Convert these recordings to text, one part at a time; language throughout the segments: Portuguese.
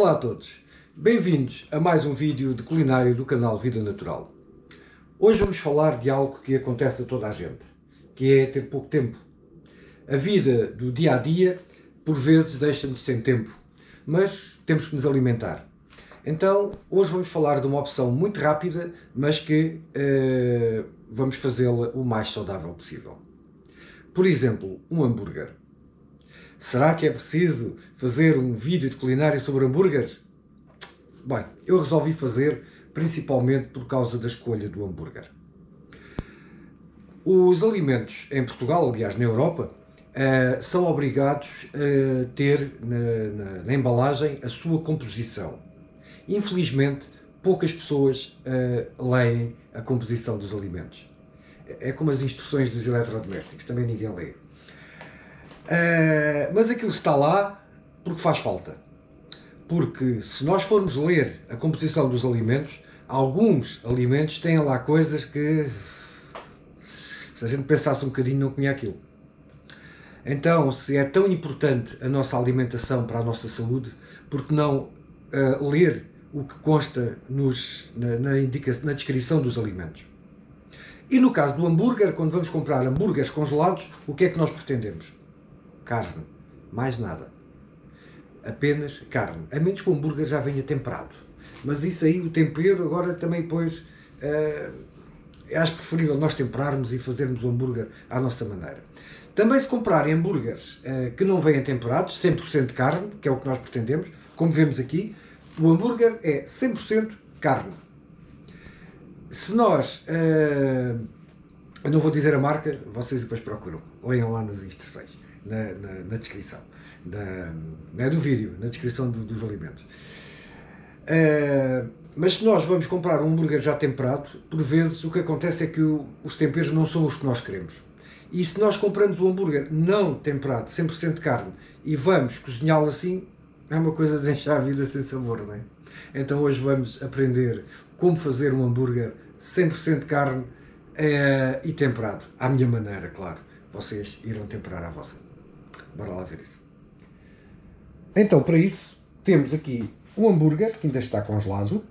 Olá a todos, bem-vindos a mais um vídeo de culinário do canal Vida Natural. Hoje vamos falar de algo que acontece a toda a gente, que é ter pouco tempo. A vida do dia a dia, por vezes, deixa-nos sem tempo, mas temos que nos alimentar. Então, hoje vamos falar de uma opção muito rápida, mas que uh, vamos fazê-la o mais saudável possível. Por exemplo, um hambúrguer. Será que é preciso fazer um vídeo de culinária sobre hambúrgueres? Bem, eu resolvi fazer principalmente por causa da escolha do hambúrguer. Os alimentos em Portugal, aliás na Europa, uh, são obrigados a ter na, na, na, embalagem a sua composição. Infelizmente, poucas pessoas uh, leem a composição dos alimentos. É como as instruções dos eletrodomésticos, também ninguém lê. Uh, mas aquilo está lá porque faz falta. Porque se nós formos ler a composição dos alimentos, alguns alimentos têm lá coisas que se a gente pensasse um bocadinho não comia aquilo. Então, se é tão importante a nossa alimentação para a nossa saúde, porque não uh, ler o que consta nos, na, na, indica, na descrição dos alimentos? E no caso do hambúrguer, quando vamos comprar hambúrgueres congelados, o que é que nós pretendemos? Carne, mais nada. Apenas carne, a menos que o hambúrguer já venha temperado. Mas isso aí, o tempero, agora também depois uh, acho preferível nós temperarmos e fazermos o hambúrguer à nossa maneira. Também se comprarem hambúrgueres uh, que não venham temperados, 100% de carne, que é o que nós pretendemos, como vemos aqui, o hambúrguer é 100% carne. Se nós, uh, eu não vou dizer a marca, vocês depois procuram, leiam lá nas instruções na, na, na descrição da, é do vídeo, na descrição do, dos alimentos. Uh, mas se nós vamos comprar um hambúrguer já temperado, por vezes o que acontece é que o, os temperos não são os que nós queremos. E se nós compramos um hambúrguer não temperado, 100% de carne, e vamos cozinhá-lo assim, é uma coisa de desenchar a vida sem sabor, não é? Então hoje vamos aprender como fazer um hambúrguer 100% de carne uh, e temperado, à minha maneira, claro. Vocês irão temperar a vossa. Bora lá ver isso. Então, para isso, temos aqui o hambúrguer, que ainda está congelado.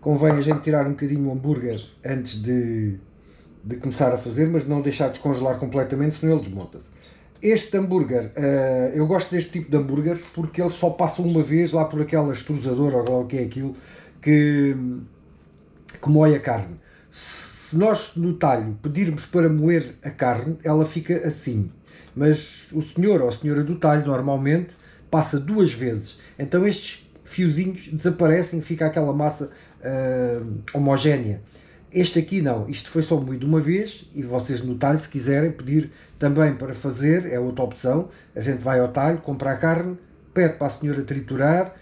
Convém a gente tirar um bocadinho o hambúrguer antes de, de começar a fazer, mas não deixar descongelar completamente, senão ele desmonta-se. Este hambúrguer, uh, eu gosto deste tipo de hambúrgueres porque eles só passam uma vez lá por aquela extrusadora, ou que é aquilo, que, que moe a carne. Se nós no talho pedirmos para moer a carne, ela fica assim mas o senhor ou a senhora do talho normalmente passa duas vezes. Então estes fiozinhos desaparecem, fica aquela massa uh, homogénea. Este aqui não, isto foi só moído uma vez e vocês no talho, se quiserem pedir também para fazer, é outra opção. A gente vai ao talho, compra a carne, pede para a senhora triturar,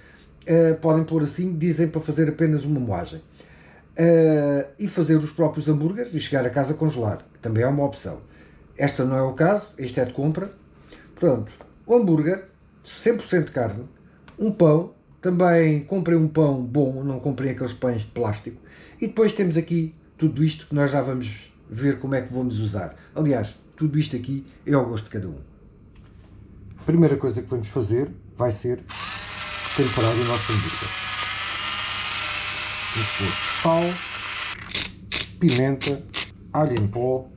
uh, podem pôr assim, dizem para fazer apenas uma moagem. Uh, e fazer os próprios hambúrgueres e chegar a casa congelar, também é uma opção. Esta não é o caso, este é de compra. Pronto, o hambúrguer, 100% de carne, um pão, também comprei um pão bom, não comprei aqueles pães de plástico. E depois temos aqui tudo isto que nós já vamos ver como é que vamos usar. Aliás, tudo isto aqui é ao gosto de cada um. A primeira coisa que vamos fazer vai ser temperar o nosso hambúrguer. Vamos pôr sal, pimenta, alho em pó,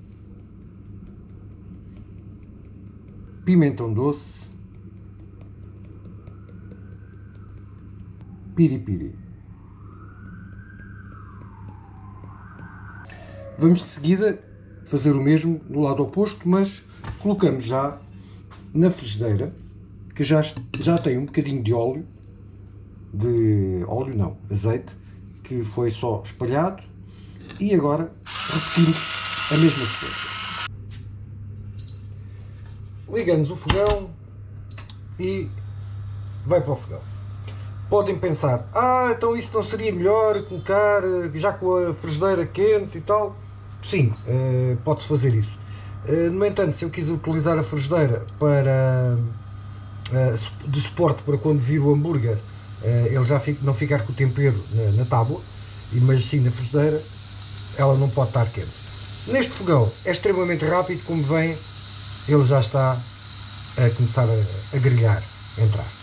pimentão doce, piripiri. Vamos de seguida fazer o mesmo no lado oposto, mas colocamos já na frigideira, que já, já tem um bocadinho de óleo, de óleo não, azeite, que foi só espalhado, e agora repetimos a mesma sequência ligamos o fogão e vai para o fogão. Podem pensar, ah, então isso não seria melhor colocar eh, já com a frigideira quente e tal? Sim, uh, pode-se fazer isso. Uh, no entanto, se eu quiser utilizar a frigideira para, de suporte para quando vir o hambúrguer, ele já não ficar com o tempero na tábua, mas sim na frigideira, ela não pode estar quente. Neste fogão é extremamente rápido, como vem ele já está a começar a, a grelhar, entre aspas.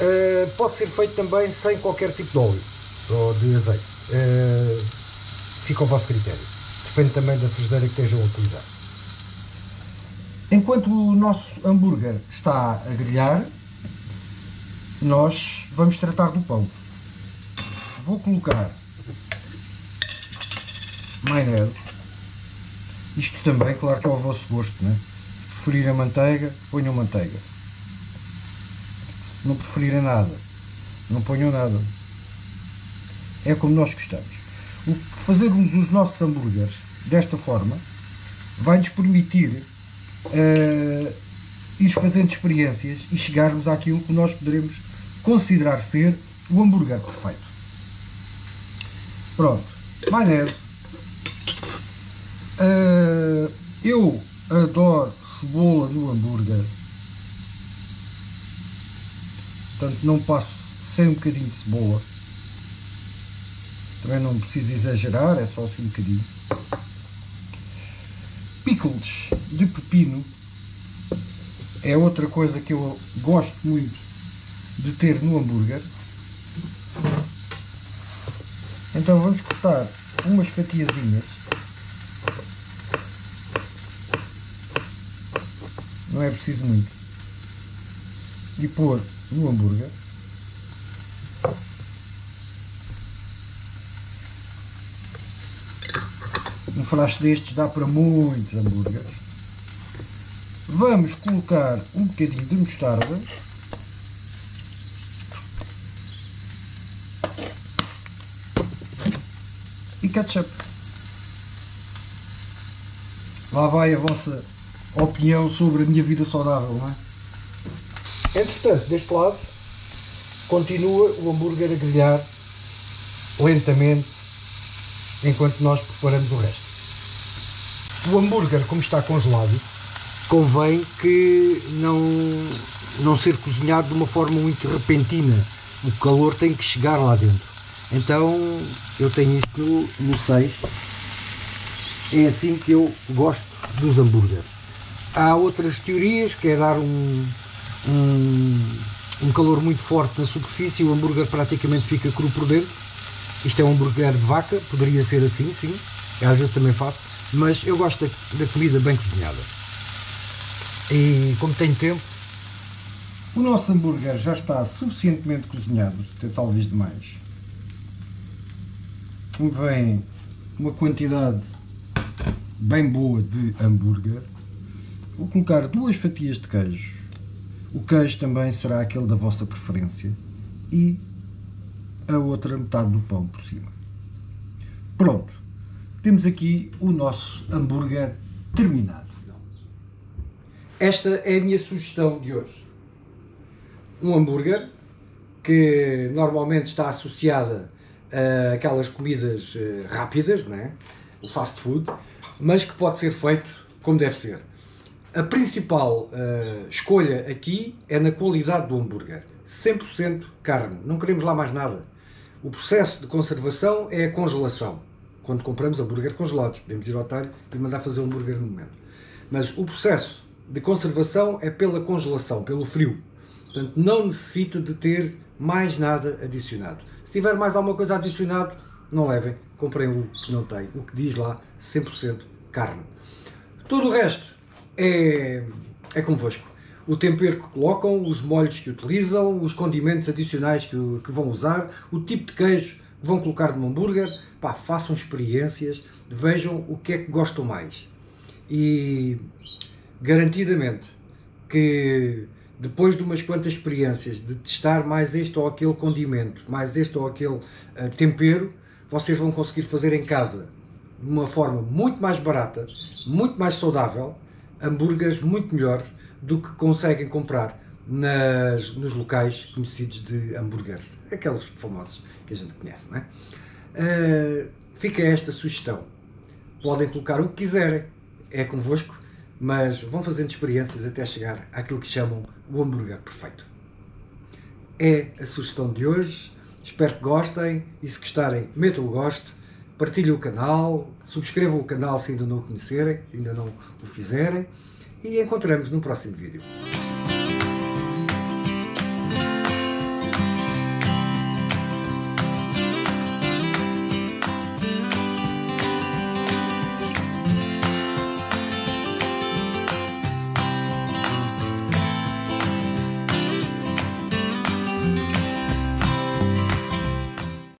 Uh, pode ser feito também sem qualquer tipo de óleo ou de azeite. Uh, fica ao vosso critério. Depende também da frigideira que estejam a utilizar. Enquanto o nosso hambúrguer está a grelhar, nós vamos tratar do pão. Vou colocar maionese. Isto também, claro que é ao vosso gosto, né? Se preferirem manteiga, ponham manteiga. Se não preferirem nada, não ponham nada. É como nós gostamos. O fazermos os nossos hambúrgueres desta forma vai-nos permitir uh, ir fazendo experiências e chegarmos àquilo que nós poderemos considerar ser o hambúrguer perfeito. Pronto, maionese. Uh, eu adoro cebola no hambúrguer. Portanto, não passo sem um bocadinho de cebola. Também não preciso exagerar, é só assim um bocadinho. Pickles de pepino é outra coisa que eu gosto muito de ter no hambúrguer. Então vamos cortar umas fatiazinhas. Não é preciso muito. E pôr no hambúrguer. Um frasco destes dá para muitos hambúrgueres. Vamos colocar um bocadinho de mostarda. E ketchup. Lá vai a vossa opinião sobre a minha vida saudável, não é? Entretanto, deste lado, continua o hambúrguer a grelhar lentamente enquanto nós preparamos o resto. O hambúrguer, como está congelado, convém que não, não ser cozinhado de uma forma muito repentina. O calor tem que chegar lá dentro. Então eu tenho isto no, no 6. É assim que eu gosto dos hambúrgueres. Há outras teorias que é dar um, um, um calor muito forte na superfície o hambúrguer praticamente fica cru por dentro. Isto é um hambúrguer de vaca, poderia ser assim, sim. Às vezes também faço, mas eu gosto da, da comida bem cozinhada. E como tenho tempo, o nosso hambúrguer já está suficientemente cozinhado, até talvez demais. Vem uma quantidade bem boa de hambúrguer. Vou colocar duas fatias de queijo. O queijo também será aquele da vossa preferência. E a outra metade do pão por cima. Pronto. Temos aqui o nosso hambúrguer terminado. Esta é a minha sugestão de hoje. Um hambúrguer que normalmente está associada a aquelas comidas eh, rápidas, né? o fast food, mas que pode ser feito como deve ser. A principal uh, escolha aqui é na qualidade do hambúrguer. 100% carne, não queremos lá mais nada. O processo de conservação é a congelação. Quando compramos hambúrguer congelados, podemos ir ao talho e mandar fazer um hambúrguer no momento. Mas o processo de conservação é pela congelação, pelo frio. Portanto, não necessita de ter mais nada adicionado. Se tiver mais alguma coisa adicionado, não levem, comprem o que não tem, o que diz lá 100% carne. Todo o resto é, é convosco. O tempero que colocam, os molhos que utilizam, os condimentos adicionais que, que vão usar, o tipo de queijo que vão colocar no hambúrguer, pá, façam experiências, vejam o que é que gostam mais. E garantidamente que depois de umas quantas experiências de testar mais este ou aquele condimento, mais este ou aquele uh, tempero, vocês vão conseguir fazer em casa de uma forma muito mais barata, muito mais saudável, hambúrgueres muito melhores do que conseguem comprar nas, nos locais conhecidos de hambúrguer, aqueles famosos que a gente conhece, não é? Uh, fica esta sugestão. Podem colocar o que quiserem, é convosco mas vão fazendo experiências até chegar àquilo que chamam o hambúrguer perfeito. É a sugestão de hoje, espero que gostem e se gostarem, metam o gosto, partilhem o canal, subscrevam o canal se ainda não o conhecerem, ainda não o fizerem e encontramos no próximo vídeo.